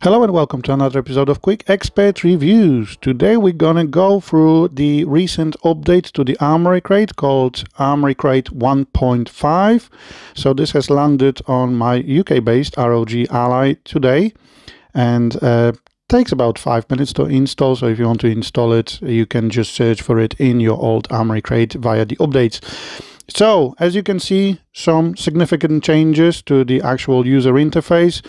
Hello and welcome to another episode of Quick Expert Reviews. Today we're gonna go through the recent update to the Armoury Crate called Armoury Crate 1.5. So this has landed on my UK-based ROG Ally today and uh, takes about five minutes to install. So if you want to install it, you can just search for it in your old Armoury Crate via the updates. So as you can see, some significant changes to the actual user interface.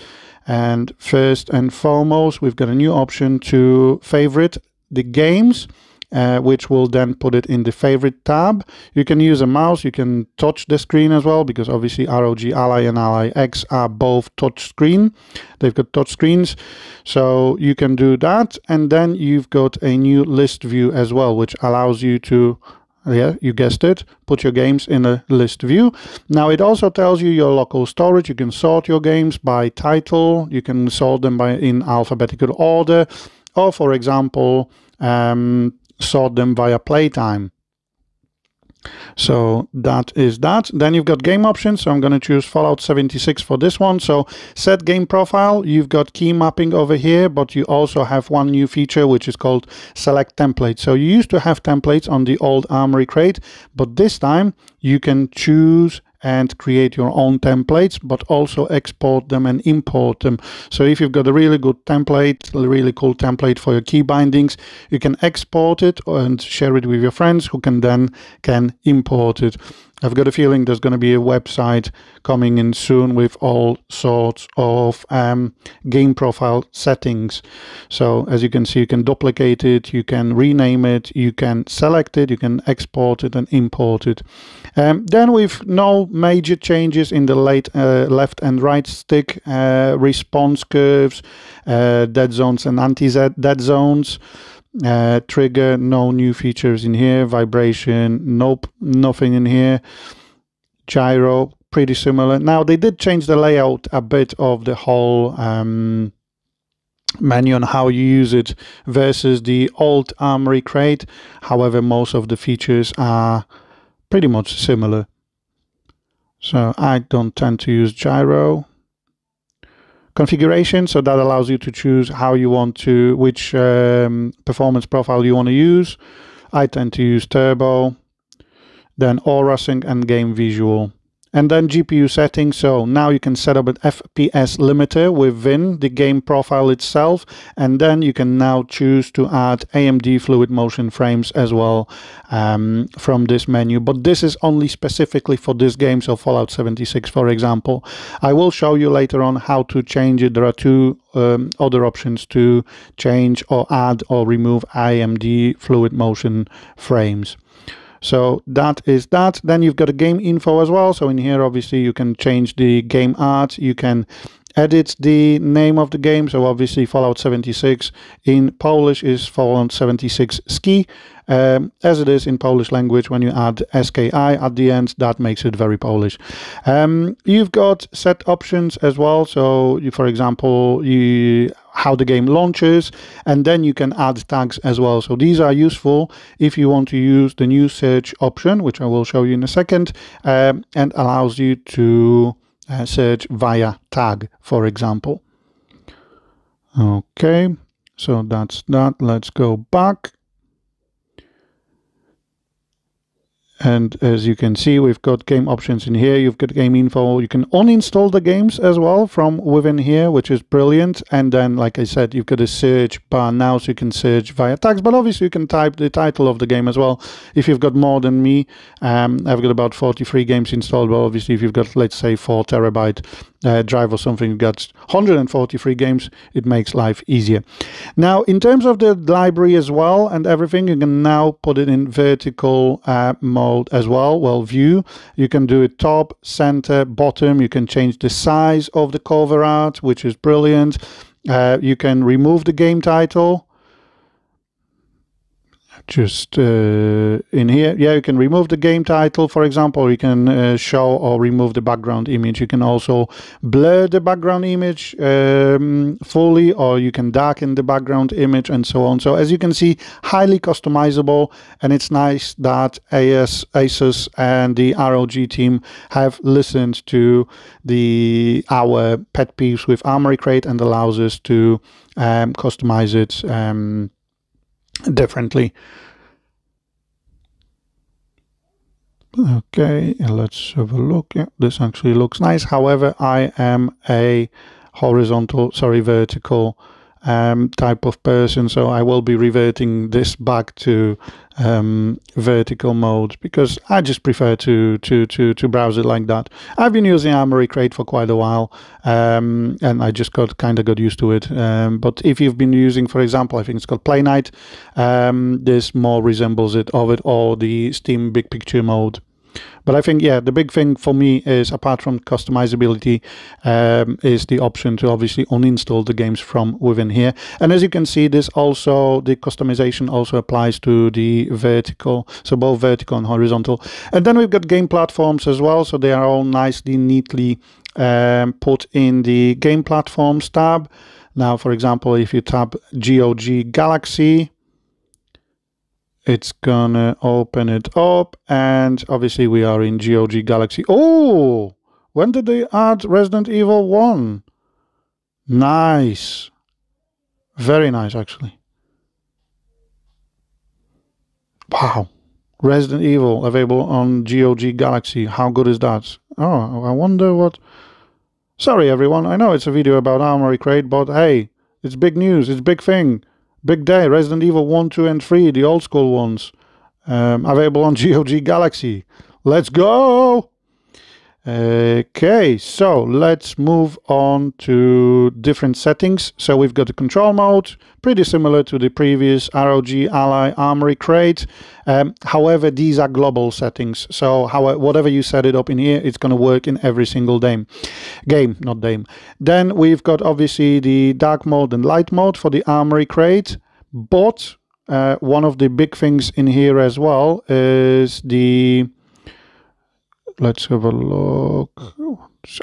And first and foremost, we've got a new option to favorite the games, uh, which will then put it in the favorite tab. You can use a mouse, you can touch the screen as well, because obviously ROG Ally and Ally X are both touch screen. They've got touch screens, so you can do that. And then you've got a new list view as well, which allows you to yeah you guessed it. Put your games in a list view. Now it also tells you your local storage. You can sort your games by title. You can sort them by in alphabetical order. Or for example um, sort them via playtime so that is that. Then you've got game options. So I'm going to choose Fallout 76 for this one. So set game profile. You've got key mapping over here, but you also have one new feature, which is called select template. So you used to have templates on the old Armoury crate, but this time you can choose and create your own templates, but also export them and import them. So if you've got a really good template, a really cool template for your key bindings, you can export it and share it with your friends who can then can import it. I've got a feeling there's going to be a website coming in soon with all sorts of um, game profile settings. So as you can see, you can duplicate it, you can rename it, you can select it, you can export it and import it. Um, then with no major changes in the late, uh, left and right stick uh, response curves, uh, dead zones and anti-dead zones. Uh, trigger, no new features in here. Vibration, nope, nothing in here. Gyro, pretty similar. Now they did change the layout a bit of the whole um, menu on how you use it versus the old Armoury crate. However, most of the features are pretty much similar. So I don't tend to use gyro configuration. So that allows you to choose how you want to, which um, performance profile you want to use. I tend to use turbo, then aura sync and game visual and then GPU settings. So now you can set up an FPS limiter within the game profile itself, and then you can now choose to add AMD fluid motion frames as well um, from this menu. But this is only specifically for this game, so Fallout 76, for example. I will show you later on how to change it. There are two um, other options to change or add or remove AMD fluid motion frames. So that is that. Then you've got a game info as well. So in here, obviously, you can change the game art. You can edit the name of the game. So obviously, Fallout 76 in Polish is Fallout 76 Ski. Um, as it is in Polish language, when you add SKI at the end, that makes it very Polish. Um, you've got set options as well. So, you, for example, you how the game launches, and then you can add tags as well. So these are useful if you want to use the new search option, which I will show you in a second, um, and allows you to uh, search via tag, for example. Okay, so that's that. Let's go back. And as you can see, we've got game options in here. You've got game info. You can uninstall the games as well from within here, which is brilliant. And then, like I said, you've got a search bar now, so you can search via tags. But obviously, you can type the title of the game as well. If you've got more than me, um, I've got about 43 games installed. But obviously, if you've got, let's say, 4 terabyte uh, drive or something, got 143 games, it makes life easier. Now, in terms of the library as well and everything, you can now put it in vertical uh, mode mode as well. Well, view, you can do it top, center, bottom. You can change the size of the cover art, which is brilliant. Uh, you can remove the game title. Just uh, in here. Yeah you can remove the game title for example you can uh, show or remove the background image. You can also blur the background image um, fully or you can darken the background image and so on. So as you can see highly customizable and it's nice that AS, Asus and the ROG team have listened to the our pet peeves with Armoury Crate and allows us to um, customize it um, differently. Okay, let's have a look. Yeah, this actually looks nice. However, I am a horizontal, sorry, vertical um, type of person. So I will be reverting this back to um, vertical mode because I just prefer to to to to browse it like that. I've been using Armoury Crate for quite a while, um, and I just got kind of got used to it. Um, but if you've been using, for example, I think it's called Playnite, um, this more resembles it of it or the Steam Big Picture mode. But I think, yeah, the big thing for me is apart from customizability, um, is the option to obviously uninstall the games from within here. And as you can see, this also, the customization also applies to the vertical, so both vertical and horizontal. And then we've got game platforms as well, so they are all nicely, neatly um, put in the game platforms tab. Now, for example, if you tab GOG Galaxy, it's gonna open it up and obviously we are in GOG Galaxy. Oh, when did they add Resident Evil 1? Nice. Very nice, actually. Wow. Resident Evil available on GOG Galaxy. How good is that? Oh, I wonder what... Sorry, everyone. I know it's a video about Armoury Crate, but hey, it's big news. It's big thing. Big day, Resident Evil 1, 2, and 3, the old school ones. Um, available on GOG Galaxy. Let's go! Okay, so let's move on to different settings. So we've got the control mode, pretty similar to the previous ROG Ally Armoury Crate. Um, however, these are global settings. So how, whatever you set it up in here, it's going to work in every single game. Game, not game. Then we've got obviously the dark mode and light mode for the Armoury Crate. But uh, one of the big things in here as well is the let's have a look.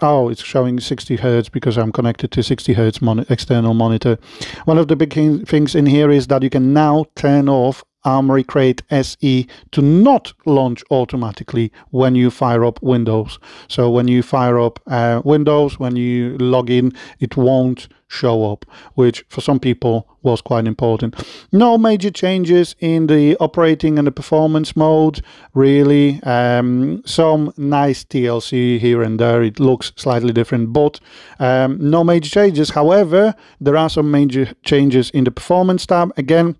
Oh, it's showing 60 hertz because I'm connected to 60 hertz mon external monitor. One of the big things in here is that you can now turn off Armoury Crate SE to not launch automatically when you fire up Windows. So when you fire up uh, Windows, when you log in, it won't show up, which for some people was quite important. No major changes in the operating and the performance mode, really. Um, some nice TLC here and there. It looks slightly different, but um, no major changes. However, there are some major changes in the performance tab. Again,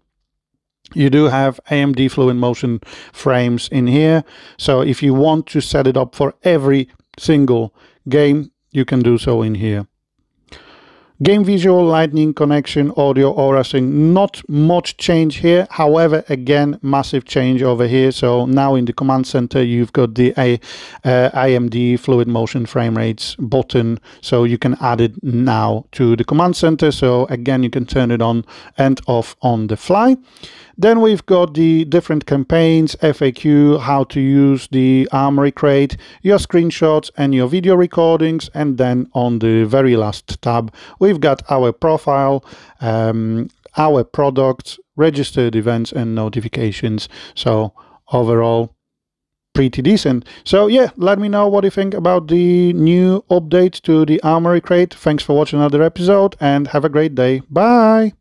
you do have AMD Fluid Motion frames in here. So if you want to set it up for every single game, you can do so in here. Game visual, lightning connection, audio, aura sync, not much change here. However, again, massive change over here. So now in the command center, you've got the A, uh, AMD fluid motion frame rates button. So you can add it now to the command center. So again, you can turn it on and off on the fly. Then we've got the different campaigns, FAQ, how to use the Armoury Crate, your screenshots and your video recordings. And then on the very last tab, we've got our profile, um, our products, registered events and notifications. So overall, pretty decent. So yeah, let me know what you think about the new update to the Armoury Crate. Thanks for watching another episode and have a great day. Bye!